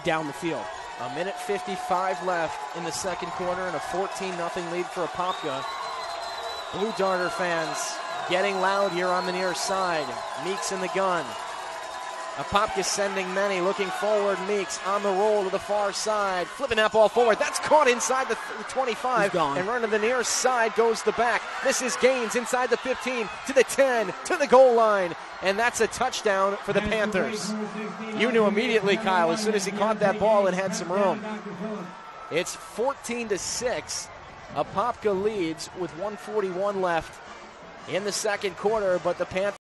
down the field. A minute 55 left in the second quarter and a 14 0 lead for Apopka. Blue Darter fans getting loud here on the near side. Meeks in the gun. Apopka sending many, looking forward. Meeks on the roll to the far side, flipping that ball forward. That's caught inside the 25, and running to the near side goes the back. This is Gaines inside the 15 to the 10 to the goal line, and that's a touchdown for the Panthers. You knew immediately, Kyle, as soon as he caught that ball and had some room. It's 14 to six. Apopka leads with 141 left in the second quarter, but the Panthers.